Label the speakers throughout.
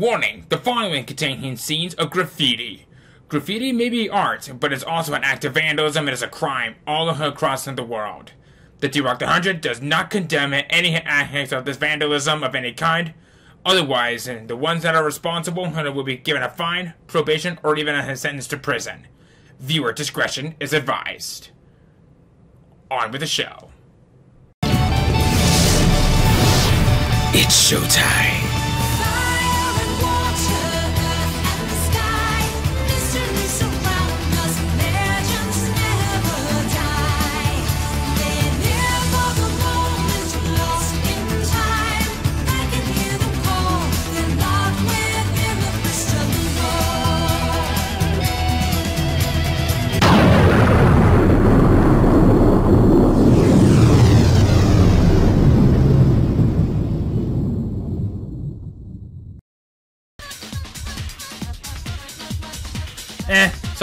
Speaker 1: Warning, the following contains scenes of graffiti. Graffiti may be art, but it's also an act of vandalism and is a crime all across the world. The D-Rock 100 does not condemn any acts of this vandalism of any kind. Otherwise, the ones that are responsible will be given a fine, probation, or even a sentence to prison. Viewer discretion is advised. On with the show. It's showtime.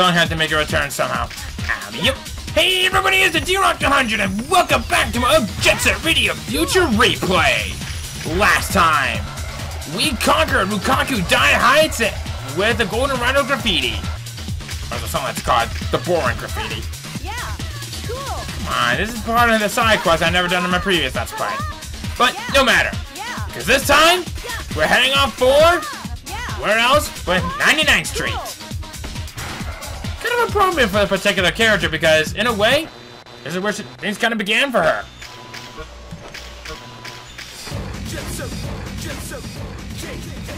Speaker 1: Someone had to make a return somehow. Um, yep. Hey everybody, it's the D-Rock 100 and welcome back to my Jet Set Radio Future Replay! Last time, we conquered Rokkaku Dai Heights with the Golden Rhino Graffiti. Or the song that's called The Boring Graffiti.
Speaker 2: Yeah, cool.
Speaker 1: Come on, this is part of the side quest I've never done in my previous Let's Play. But no matter,
Speaker 2: Yeah,
Speaker 1: because this time, we're heading off for,
Speaker 2: yeah.
Speaker 1: where else but 99th Street. Kind of appropriate for the particular character because, in a way, this is where she, things kind of began for her.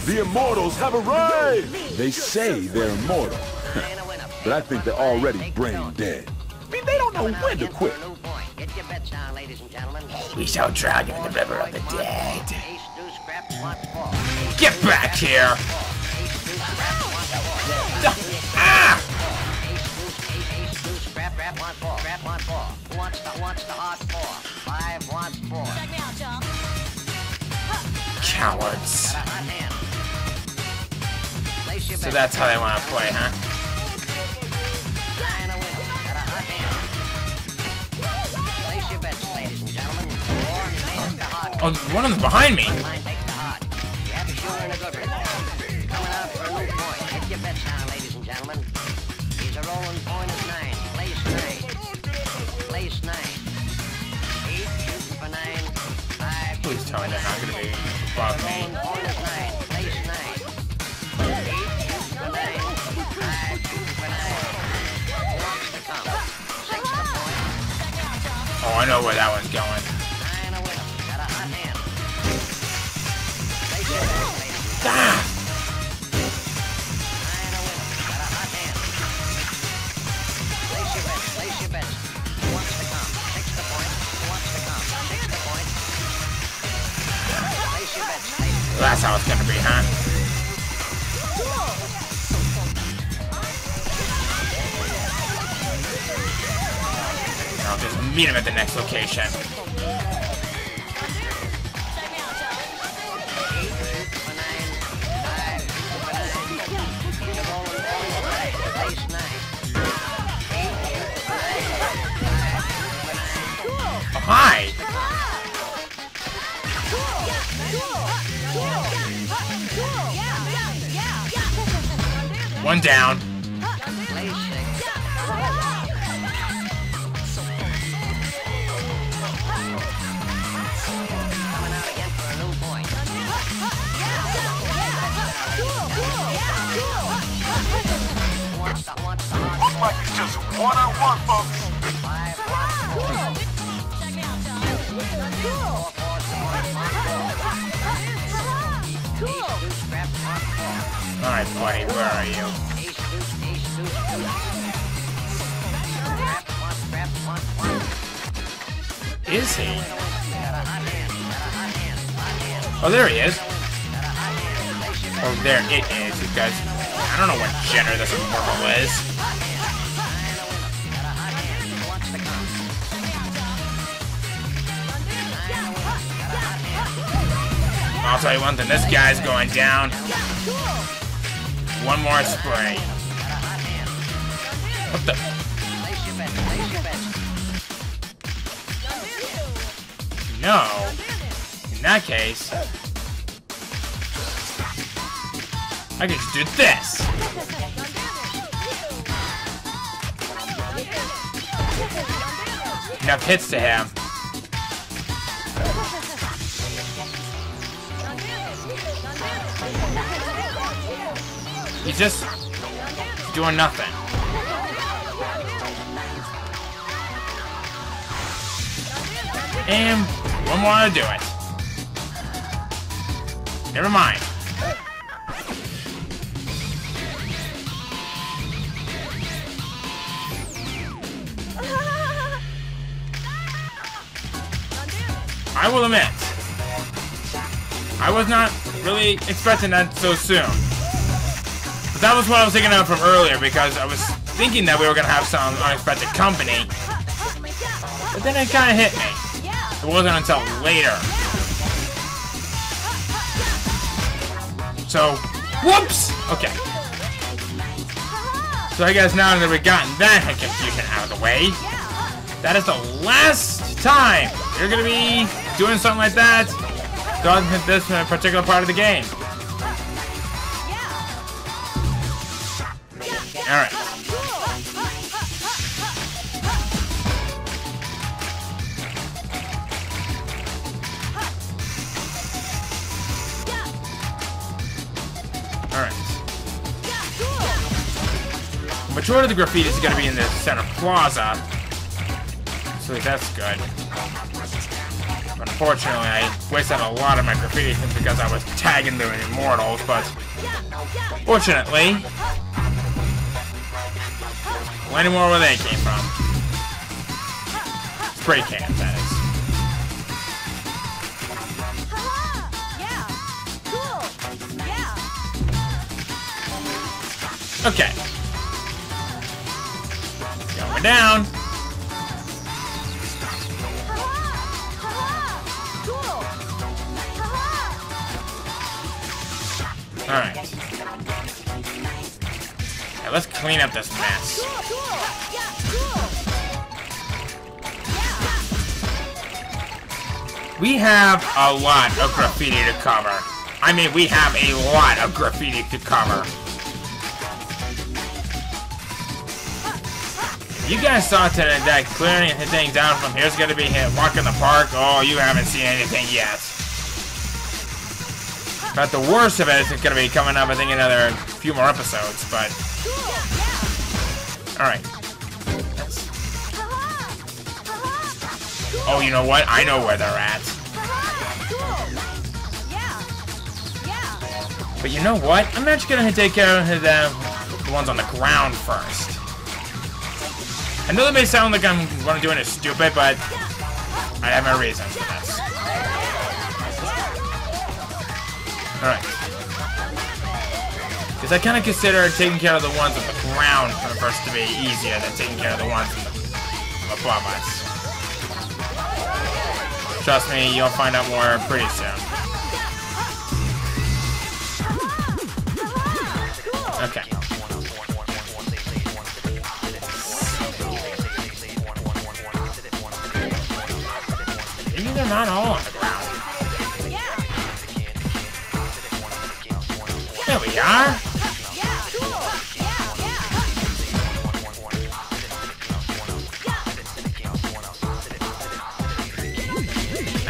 Speaker 3: The Immortals have arrived! They say they're immortal, but I think they're already brain dead. I mean, they don't know when to quit.
Speaker 4: Get your bets down, ladies and gentlemen.
Speaker 1: We shall drown you in the river of the dead.
Speaker 4: Ace, deuce, scrap, one, four.
Speaker 1: Get back here!
Speaker 4: Ace, deuce, scrap, scrap, one, four. Scrap, one, four. Who wants the, who wants the hard four? Five wants four.
Speaker 2: Check me out, chum.
Speaker 1: Cowards.
Speaker 4: Got a hot hand. Place your
Speaker 1: So that's how they want to play, huh?
Speaker 4: Nine a winner. Got a hot hand. Place your bets, ladies and gentlemen. Four, nine, the hot.
Speaker 1: Oh, one of them behind me.
Speaker 4: Your bets. Place your
Speaker 1: Well, that's how it's going to be, huh? For him at the next location. Oh, hi! One down.
Speaker 3: Like it's just one-on-one, folks.
Speaker 4: four.
Speaker 1: Alright, buddy, where are you? Is he? Oh, there he is. Oh, there it is, you guys. I don't know what gender this immortal is. I'll tell you one thing, this guy's going down. One more spray. What the? No. In that case, I can just do this. Enough hits to him. He's just doing nothing. And one more to do it. Never mind. I will admit, I was not really expecting that so soon. That was what I was thinking of from earlier because I was thinking that we were gonna have some unexpected company. But then it kind of hit me. It wasn't until later. So, whoops! Okay. So I guess now that we've gotten that confusion out of the way, that is the last time you're gonna be doing something like that on this particular part of the game. Alright. Alright. Majority of the graffiti is going to be in the center plaza. So that's good. Unfortunately, I wasted a lot of my graffiti because I was tagging the immortals, but fortunately, plenty more where they came from. Spray cans, that is. Okay. Going down. Let's clean up this mess. We have a lot of graffiti to cover. I mean, we have a lot of graffiti to cover. You guys saw today that clearing things down from here is going to be hit. Walk in the park. Oh, you haven't seen anything yet. But the worst of it is going to be coming up, I think, another few more episodes, but... Alright. Oh, you know what? I know where they're at. But you know what? I'm actually to take care of the, the ones on the ground first. I know that may sound like I'm to do anything stupid, but I have my reasons for this. Alright. I kind of consider taking care of the ones on the ground first to be easier than taking care of the ones above us. Trust me, you'll find out more pretty soon.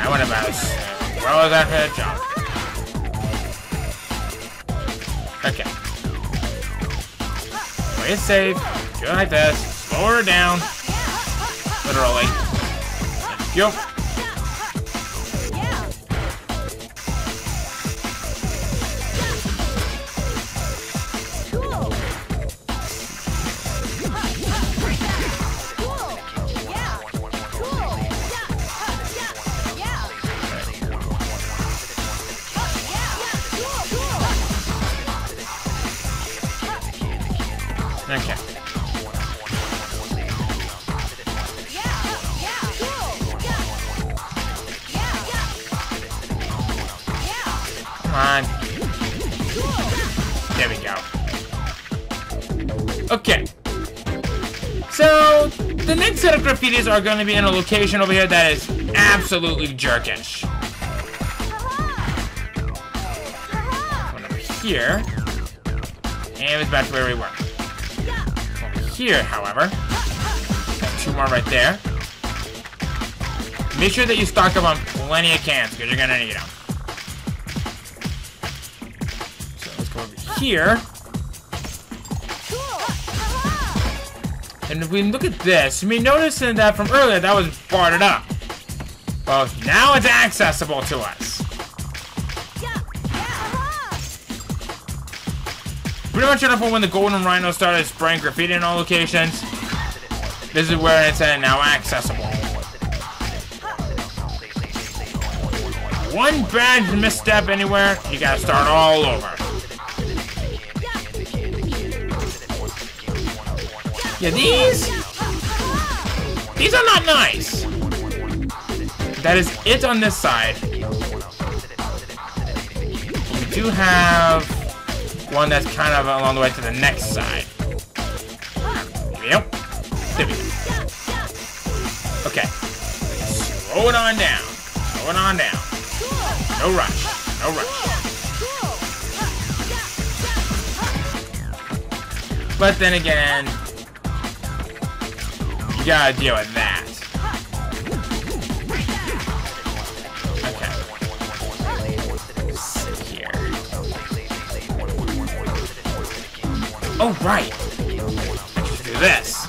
Speaker 1: Uh, that went about as well as I could jump. Okay. Play it safe. Do it like this. Slow her down. Literally. Yep. Okay. Come on. There we go. Okay. So, the next set of graffitis are going to be in a location over here that is absolutely jerkish. One over here. And it was back to where we were. Here, however, two more right there. Make sure that you stock up on plenty of cans, because you're gonna need them. So let's go over here. And if we look at this, you may notice that from earlier that was barred up. Well, now it's accessible to us. Pretty much enough when the Golden Rhino started spraying graffiti in all locations. This is where it's at now accessible. One bad misstep anywhere, you gotta start all over. Yeah, these these are not nice. That is it on this side. We do have one that's kind of along the way to the next side. Yep. There we go. Okay. Slow it on down. Slow it on down. No rush. No rush. But then again, you gotta deal with that. Oh, right. Do this.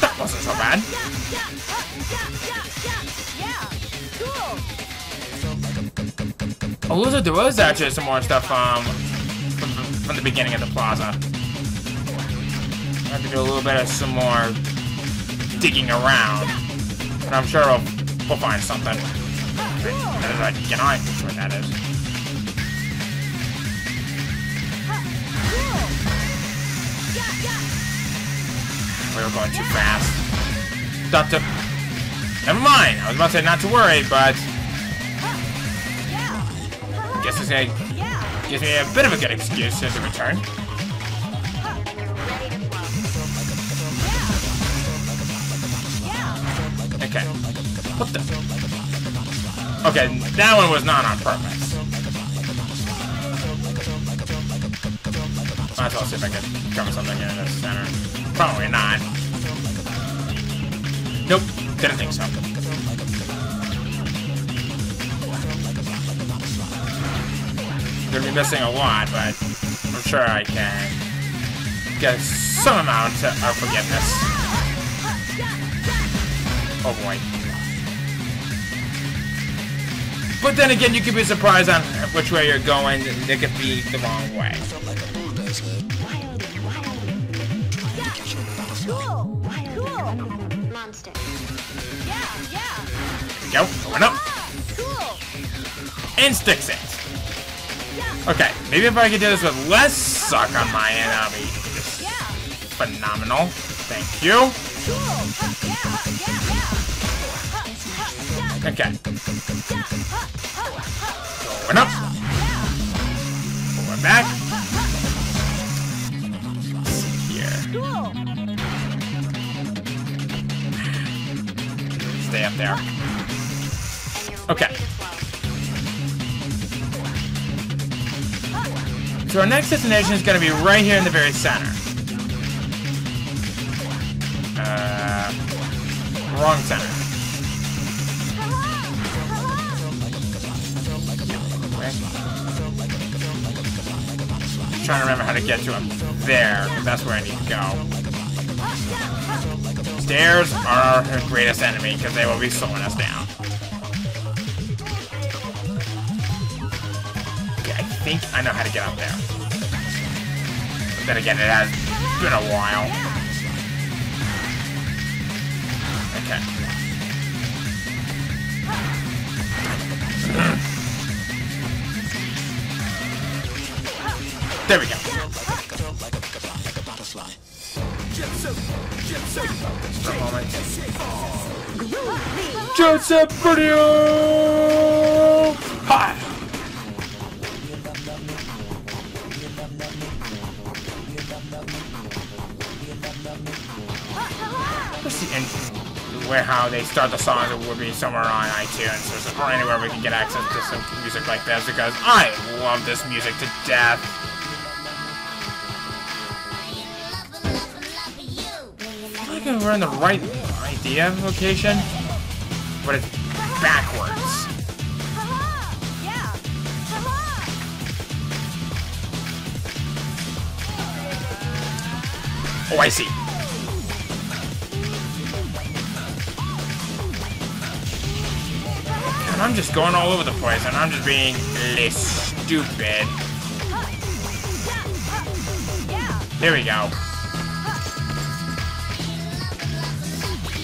Speaker 1: That wasn't so bad. Oh, looks like there was actually some more stuff um, from, from the beginning of the plaza. I have to do a little bit of some more digging around. But I'm sure we'll, we'll find something. You I that is. We were going too fast. Stop to... Never mind. I was about to say not to worry, but... Guess this guy gives me a bit of a good excuse to return. Okay. What the? Okay, that one was not on purpose. Might as well see if I can cover something in the center. Probably not. Nope, didn't think so. Gonna be missing a lot, but I'm sure I can get some amount of forgiveness. Oh boy. But then again, you could be surprised on which way you're going, and it could be the wrong way.
Speaker 2: Monster.
Speaker 1: Go, going up, and sticks it. Okay, maybe if I could do this with less suck on my end, that'll be just phenomenal. Thank you. Okay. Going up. Going back. Let's see Here. Stay up there. Okay. So our next destination is going to be right here in the very center. Uh, wrong center. Trying to remember how to get to him there, that's where I need to go. Stairs are our greatest enemy, because they will be slowing us down. Okay, I think I know how to get up there. But then again, it has been a while. There we go. Set Radio! Hi! What's the end? Where how they start the songs it will be somewhere on iTunes or anywhere we can get access to some music like this because I love this music to death. Think we're in the right idea location, but it's backwards. Oh, I see. And I'm just going all over the place, and I'm just being stupid. Here we go.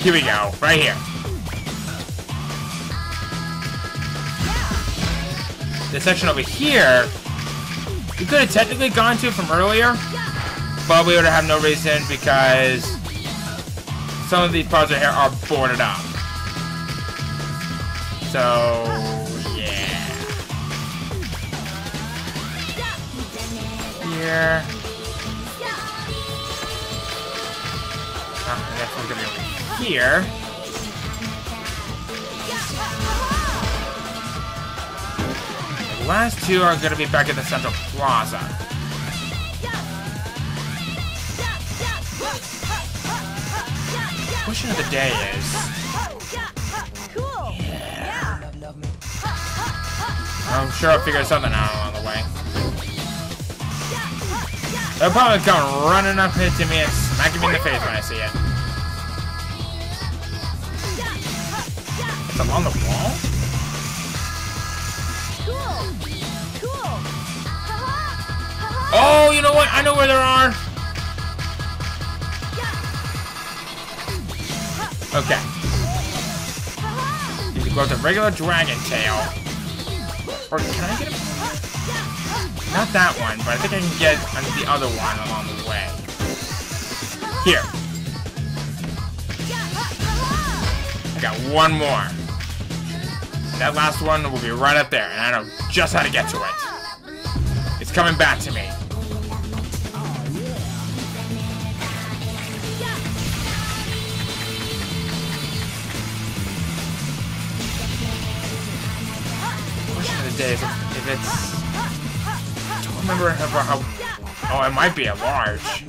Speaker 1: Here we go, right here. This section over here, we could have technically gone to from earlier, but we would have no reason because some of these parts right here are boarded up. So, yeah. Here. Here. The last two are gonna be back at the Central Plaza. Question of the day is. I'm sure I'll figure something out along the way. They'll probably come running up into me and smacking me in the face when I see it. On the wall?
Speaker 2: Cool. Cool.
Speaker 1: Oh, you know what? I know where there are. Okay. You can go with the regular dragon tail. Or can I get a... Not that one, but I think I can get the other one along the way. Here. I got one more. That last one will be right up there, and I know just how to get to it. It's coming back to me. Question of the day if, if it's. I don't remember how. Oh, it might be a large.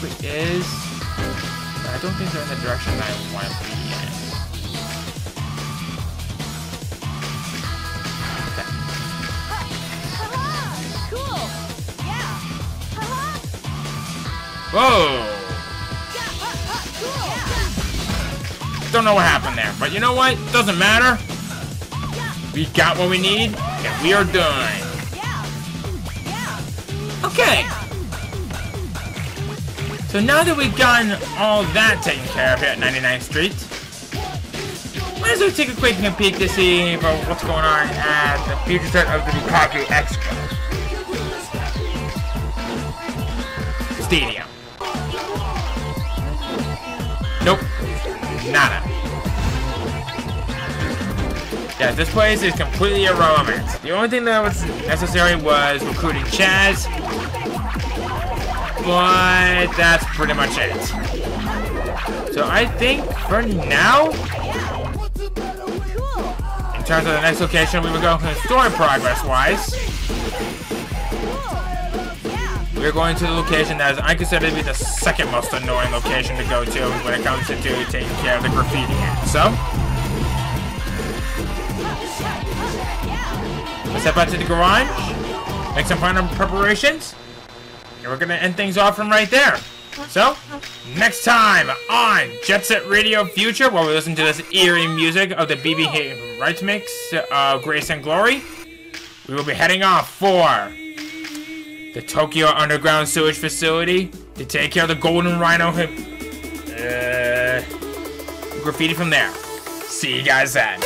Speaker 1: Is, but I don't think they're in the direction that I want to be in.
Speaker 2: Cool. Yeah.
Speaker 1: Whoa! Don't know what happened there, but you know what? Doesn't matter. We got what we need, and we are done. Okay. So now that we've gotten all that taken care of here at 99th Street, might as well take a quick peek to see what's going on at the future set of the Rokkaku Expo. Stadium. Nope. Nada. Yeah, this place is completely irrelevant. The only thing that was necessary was recruiting Chaz. But that's pretty much it. So I think for now, in terms of the next location, we will go to story progress wise. We're going to the location that is I consider to be the second most annoying location to go to when it comes to taking care of the graffiti. So, let's head back to the garage, make some final preparations, and we're gonna end things off from right there. So, next time on Jet Set Radio Future, while we listen to this eerie music of the BB Rights mix, uh, Grace and Glory, we will be heading off for the Tokyo Underground Sewage Facility to take care of the Golden Rhino uh, graffiti from there. See you guys then.